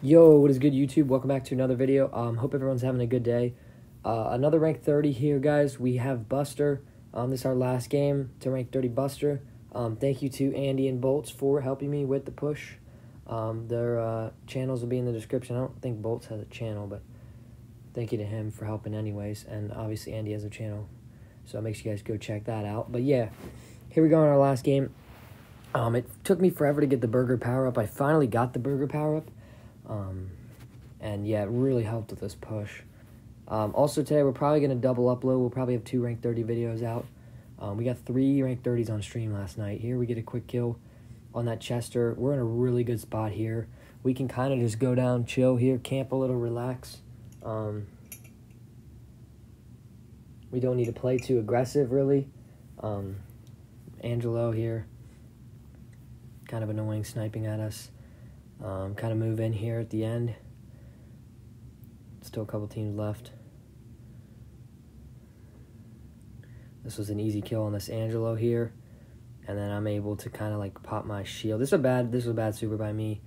Yo, what is good, YouTube? Welcome back to another video. Um, hope everyone's having a good day. Uh, another rank 30 here, guys. We have Buster. Um, this is our last game to rank 30 Buster. Um, thank you to Andi and Bolts for helping me with the push. Um, their uh, channels will be in the description. I don't think Bolts has a channel, but thank you to him for helping anyways. And obviously Andi has a channel, so make sure you guys go check that out. But yeah, here we go in our last game. Um, it took me forever to get the burger power up. I finally got the burger power up. Um, and yeah, it really helped with this push. Um, also today we're probably going to double upload. We'll probably have two rank 30 videos out. Um, we got three rank 30s on stream last night. Here we get a quick kill on that Chester. We're in a really good spot here. We can kind of just go down, chill here, camp a little, relax. Um, we don't need to play too aggressive, really. Um, Angelo here, kind of annoying, sniping at us. Um, kind of move in here at the end. Still a couple teams left. This was an easy kill on this Angelo here. And then I'm able to kind of like pop my shield. This is a bad this was a bad super by me.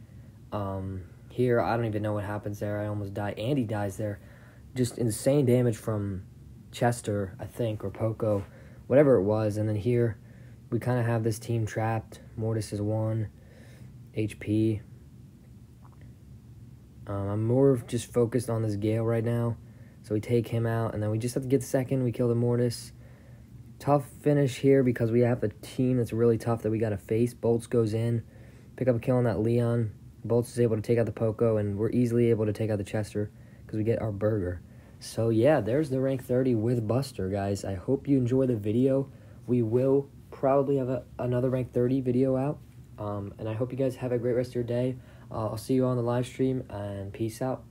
Um, here I don't even know what happens there. I almost die. Andi dies there. Just insane damage from Chester, I think, or Poco, whatever it was. And then here we kind of have this team trapped. Mortis is one. HP. Um, I'm more just focused on this Gale right now. So we take him out, and then we just have to get second. We kill the Mortis. Tough finish here because we have a team that's really tough that we got to face. Bolts goes in, pick up a kill on that Leon. Bolts is able to take out the Poco, and we're easily able to take out the Chester because we get our burger. So yeah, there's the rank 30 with Buster, guys. I hope you enjoy the video. We will probably have a, another rank 30 video out. Um, and I hope you guys have a great rest of your day. I'll see you on the live stream, and peace out.